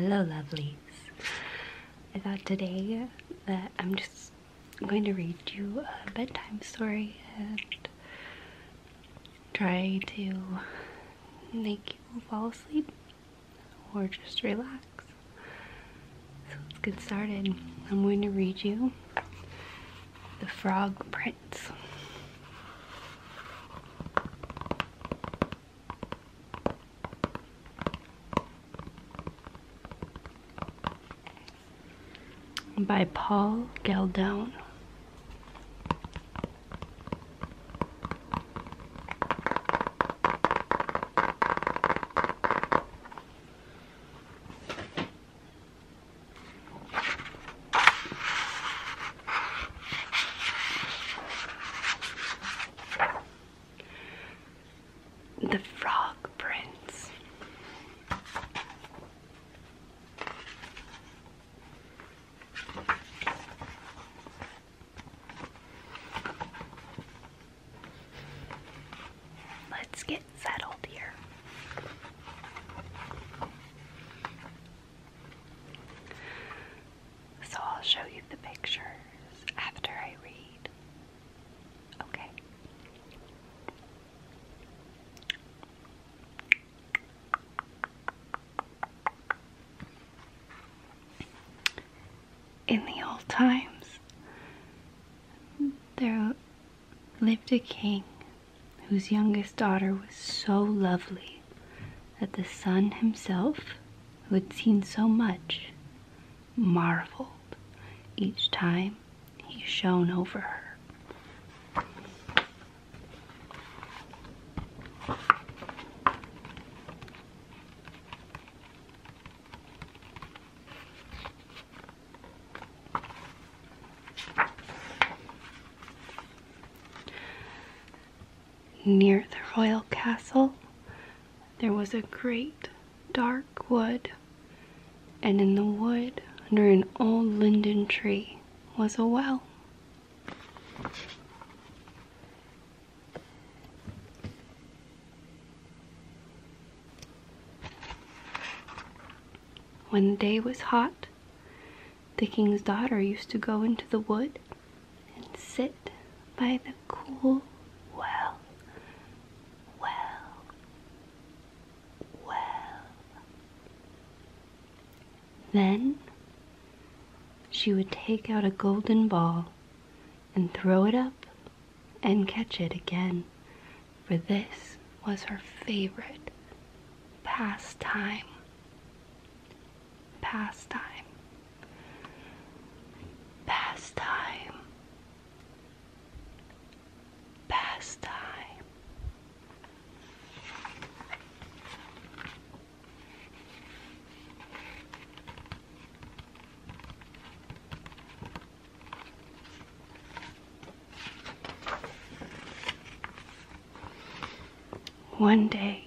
Hello, lovelies. I thought today that I'm just going to read you a bedtime story and try to make you fall asleep or just relax. So let's get started. I'm going to read you The Frog Prince. By Paul Galdone. The Frog Prince. Let's get settled here. So I'll show you the pictures after I read. Okay. In the old times, there lived a king whose youngest daughter was so lovely that the sun himself, who had seen so much, marveled each time he shone over her. Near the royal castle, there was a great dark wood, and in the wood, under an old linden tree, was a well. When the day was hot, the king's daughter used to go into the wood and sit by the cool well. Well, well. Then she would take out a golden ball and throw it up and catch it again, for this was her favorite pastime. Pastime. Pastime. Pastime. One day,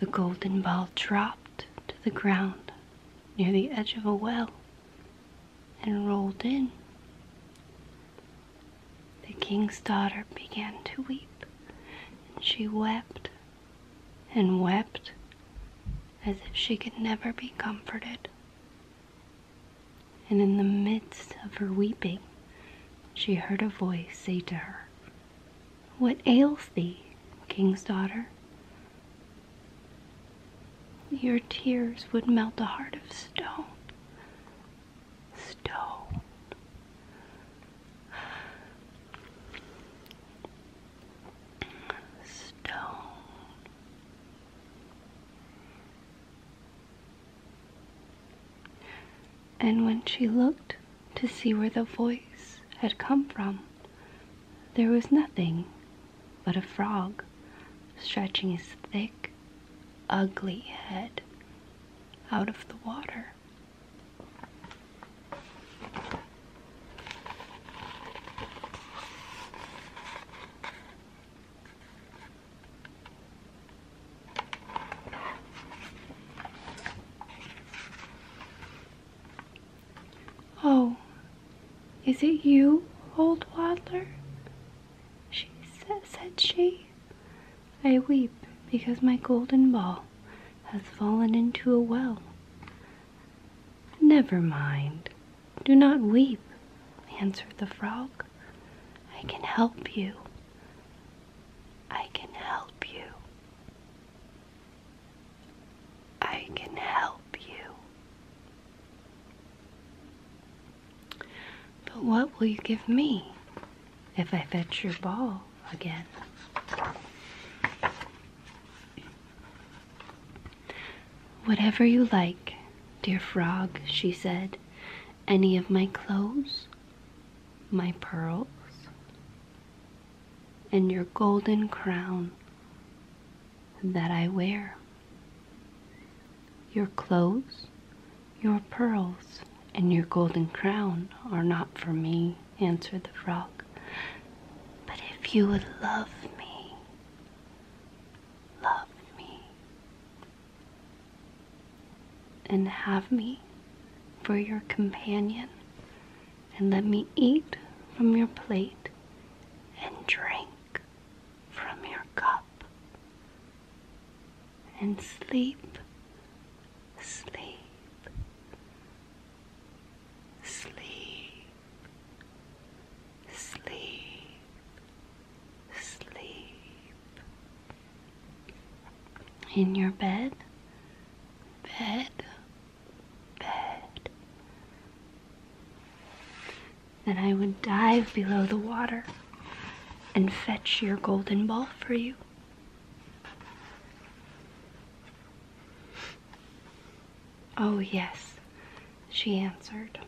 the golden ball dropped to the ground near the edge of a well and rolled in. The king's daughter began to weep, and she wept and wept as if she could never be comforted. And in the midst of her weeping, she heard a voice say to her, What ails thee, king's daughter? Your tears would melt a heart of stone. Stone. Stone. And when she looked to see where the voice had come from, there was nothing but a frog stretching his thick, ugly head out of the water. Oh, is it you, old waddler? She sa- said she. I weep because my golden ball has fallen into a well. Never mind. Do not weep, answered the frog. I can help you. I can help you. I can help you. But what will you give me if I fetch your ball again? Whatever you like, dear frog, she said. Any of my clothes, my pearls, and your golden crown that I wear. Your clothes, your pearls, and your golden crown are not for me, answered the frog. But if you would love me, and have me for your companion, and let me eat from your plate and drink from your cup, and sleep, sleep, sleep, sleep, sleep. In your bed, bed, bed. Then I would dive below the water and fetch your golden ball for you. Oh, yes, she answered.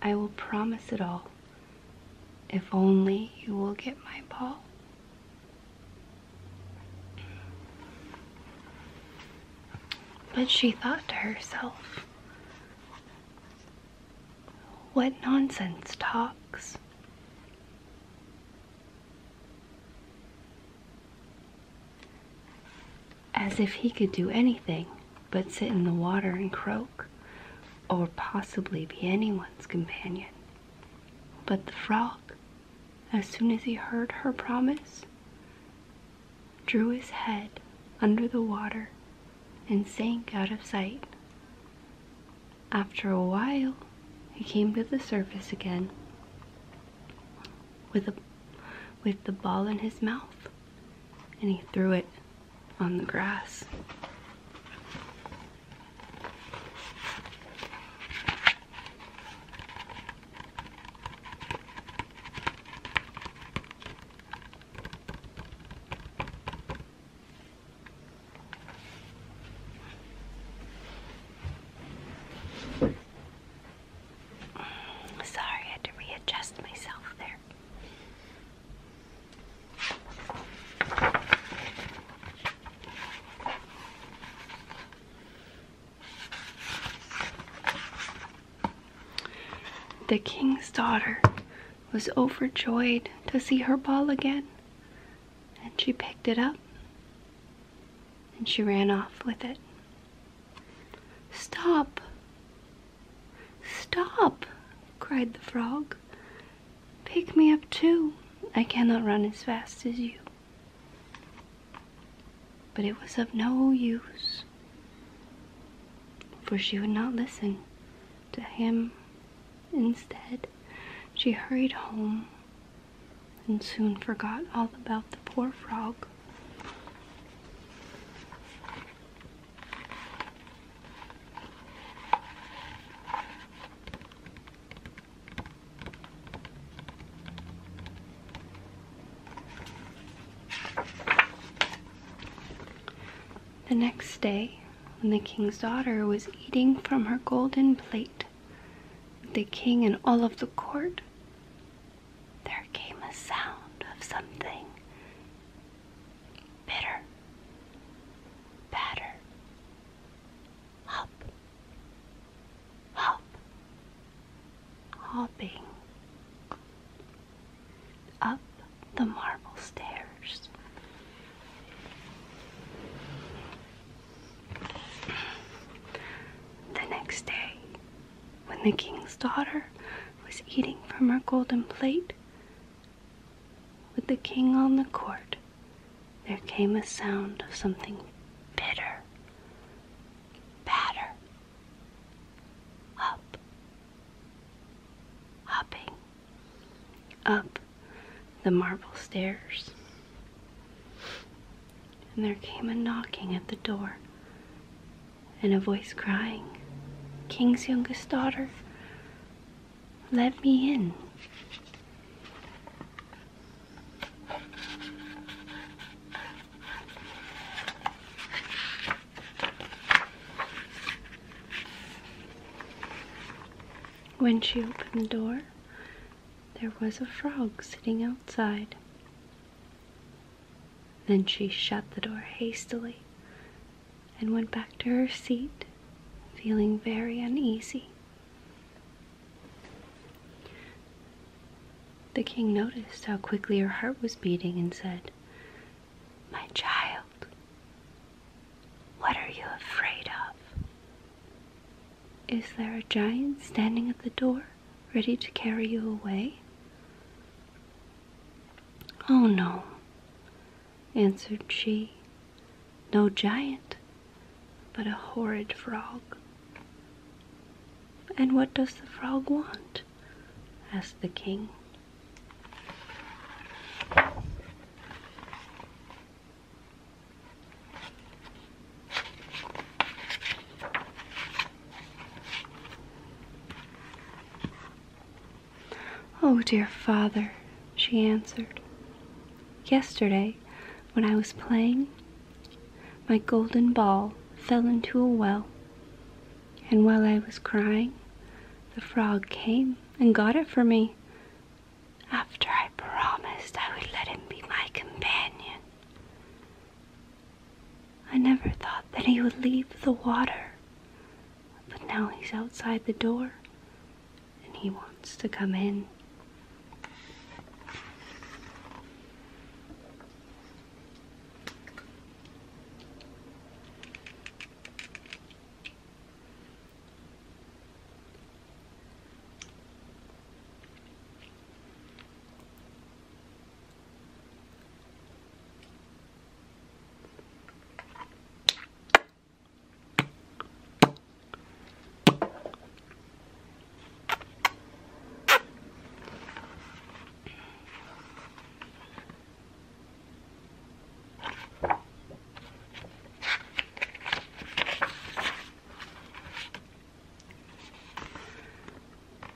I will promise it all if only you will get my ball. But she thought to herself, what nonsense talks. As if he could do anything but sit in the water and croak, or possibly be anyone's companion. But the frog, as soon as he heard her promise, drew his head under the water and sank out of sight. After a while, he came to the surface again with a with the ball in his mouth and he threw it on the grass. Sorry, I had to readjust myself there. The king's daughter was overjoyed to see her ball again, and she picked it up and she ran off with it. Stop! Stop! cried the frog. Pick me up too. I cannot run as fast as you. But it was of no use, for she would not listen to him. Instead, she hurried home and soon forgot all about the poor frog. The next day, when the king's daughter was eating from her golden plate, the king and all of the court, there came a sound of something bitter, batter, hop, hop, hopping up the marble stairs. The next day, when the king's daughter was eating from her golden plate. With the king on the court, there came a sound of something bitter. Batter. Up. Hopping. Up the marble stairs. And there came a knocking at the door, and a voice crying, King's youngest daughter, let me in. When she opened the door, there was a frog sitting outside. Then she shut the door hastily and went back to her seat, feeling very uneasy. The king noticed how quickly her heart was beating and said, My child, what are you afraid of? Is there a giant standing at the door, ready to carry you away? Oh no, answered she, no giant, but a horrid frog. And what does the frog want? asked the king. Oh, dear father, she answered. Yesterday, when I was playing, my golden ball fell into a well, and while I was crying, the frog came and got it for me, after I promised I would let him be my companion. I never thought that he would leave the water, but now he's outside the door, and he wants to come in.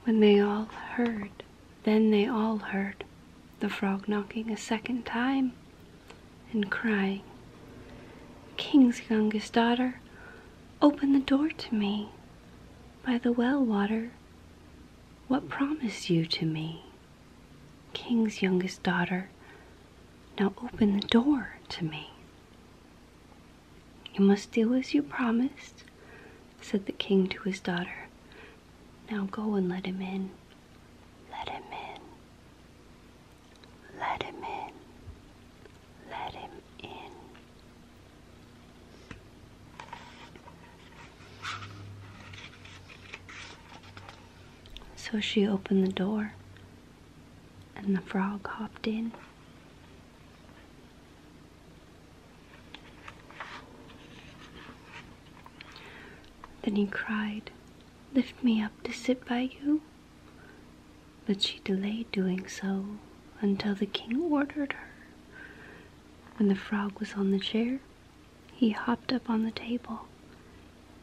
When they all heard, then they all heard the frog knocking a second time and crying, King's youngest daughter, open the door to me. By the well water, what promised you to me? King's youngest daughter, now open the door to me. You must do as you promised, said the king to his daughter. Now go and let him in. Let him in. Let him in. Let him in. So she opened the door, and the frog hopped in. Then he cried, lift me up to sit by you? But she delayed doing so until the king ordered her. When the frog was on the chair, he hopped up on the table.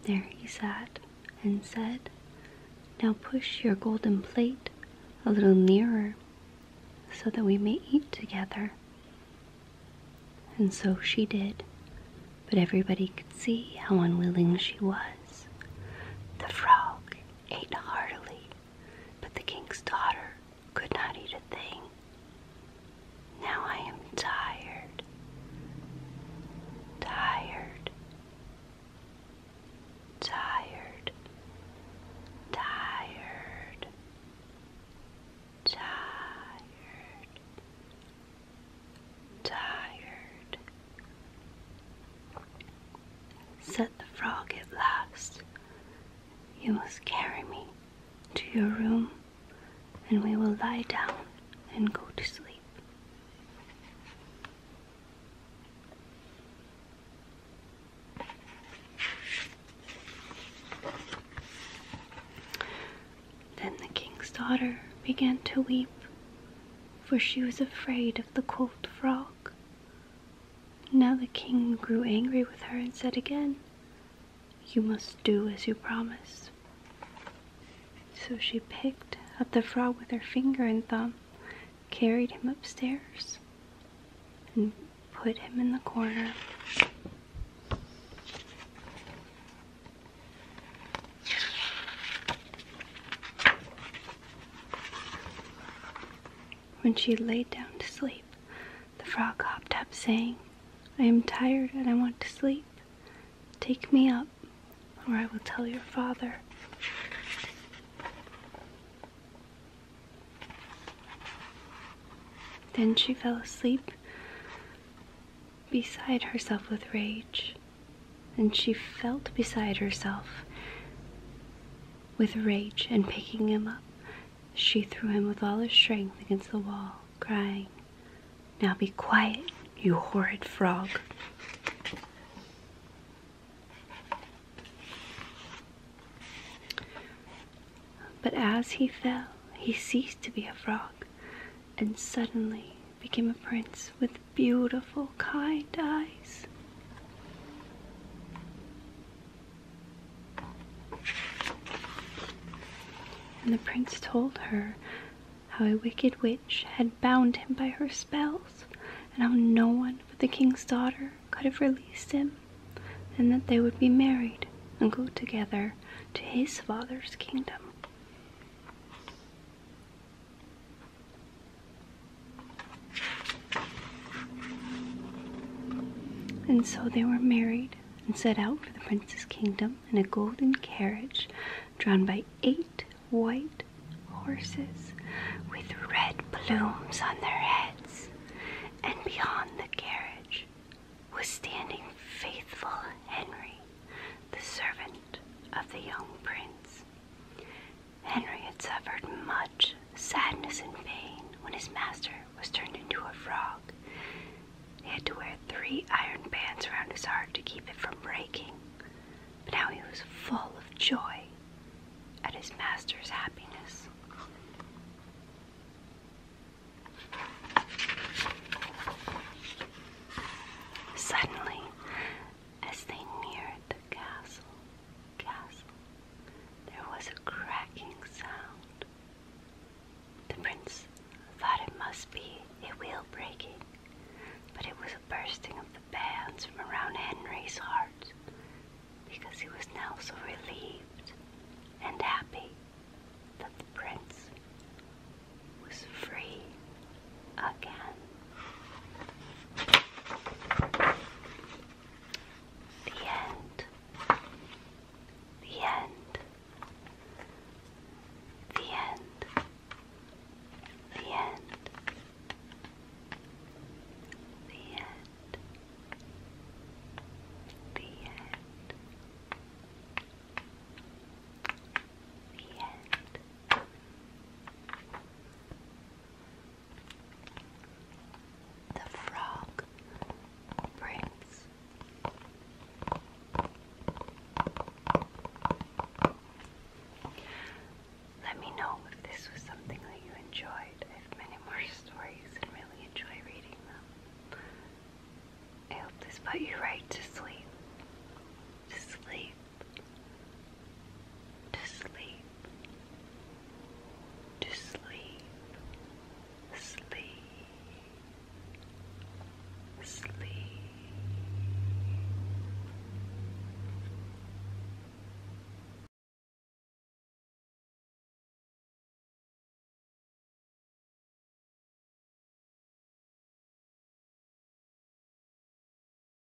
There he sat and said, Now push your golden plate a little nearer so that we may eat together. And so she did, but everybody could see how unwilling she was. The frog ate heartily, but the king's daughter could not eat a thing. Now I am tired, tired, tired, tired, tired, tired, said the frog at last. You must carry me to your room, and we will lie down and go to sleep. Then the king's daughter began to weep, for she was afraid of the cold frog. Now the king grew angry with her and said again, You must do as you promised. So she picked up the frog with her finger and thumb, carried him upstairs, and put him in the corner. When she laid down to sleep, the frog hopped up, saying, I am tired and I want to sleep. Take me up, or I will tell your father. Then she fell asleep beside herself with rage, and she felt beside herself with rage, and picking him up, she threw him with all her strength against the wall, crying, Now be quiet, you horrid frog. But as he fell, he ceased to be a frog, and suddenly became a prince with beautiful, kind eyes. And the prince told her how a wicked witch had bound him by her spells, and how no one but the king's daughter could have released him, and that they would be married and go together to his father's kingdom. And so they were married and set out for the prince's kingdom in a golden carriage drawn by eight white horses with red plumes on their heads. And beyond the carriage was standing faithful Henry, the servant of the young prince. Henry had suffered much sadness and pain when his master was turned into a frog. He had to wear three iron bands around his heart to keep it from breaking. But now he was full of joy at his master's happiness. Suddenly, as they neared the castle, castle, there was a cracking sound. The prince thought it must be a wheel breaking, but it was a bursting of the bands from around Henry's heart, because he was now so relieved and happy that the prince was free again. The end. The end. The end. The end. The end. The end. The end. The Frog Prince. Let me know if this was something that you enjoyed. I have many more stories and really enjoy reading them. I hope this put you right to.